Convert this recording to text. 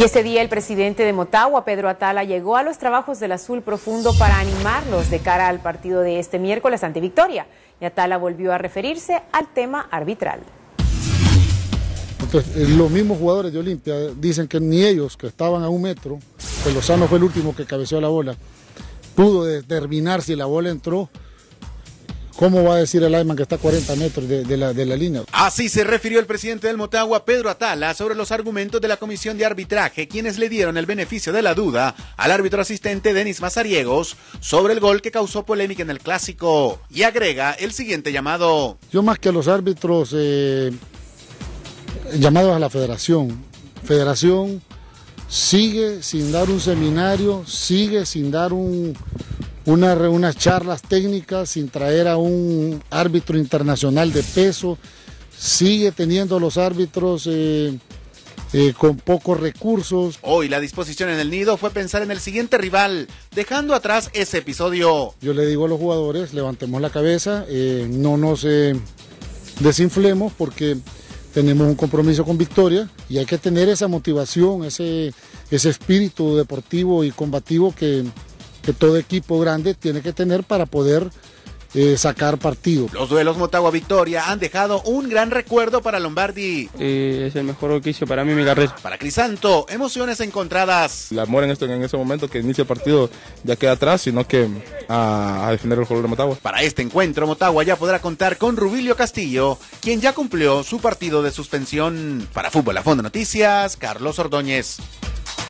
Y ese día el presidente de Motagua, Pedro Atala, llegó a los trabajos del Azul Profundo para animarlos de cara al partido de este miércoles ante Victoria. Y Atala volvió a referirse al tema arbitral. Los mismos jugadores de Olimpia dicen que ni ellos, que estaban a un metro, que Lozano fue el último que cabeceó la bola, pudo determinar si la bola entró ¿Cómo va a decir el Ayman que está a 40 metros de, la, de, la, línea? Así se refirió el presidente del Motagua, Pedro Atala, sobre los argumentos de la comisión de arbitraje, quienes le dieron el beneficio de la duda al árbitro asistente Denis Mazariegos sobre el gol que causó polémica en el clásico. Y agrega el siguiente llamado. Yo más que a los árbitros eh, llamados a la federación. Federación sigue sin dar un seminario, sigue sin dar un, una, unas charlas técnicas sin traer a un árbitro internacional de peso, sigue teniendo los árbitros eh, eh, con pocos recursos. Hoy la disposición en el nido fue pensar en el siguiente rival, dejando atrás ese episodio. Yo le digo a los jugadores, levantemos la cabeza, eh, no nos desinflemos porque tenemos un compromiso con Victoria y hay que tener esa motivación, ese, ese espíritu deportivo y combativo que, que todo equipo grande tiene que tener para poder eh, sacar partido. Los duelos Motagua Victoria han dejado un gran recuerdo para Lombardi. Eh, es el mejor oficio para mí mi carrera. Para Crisanto, emociones encontradas. La amor en esto en ese momento que inicia el partido ya queda atrás, sino que a, defender el color de Motagua. Para este encuentro, Motagua ya podrá contar con Rubilio Castillo, quien ya cumplió su partido de suspensión. Para Fútbol a Fondo Noticias, Carlos Ordóñez.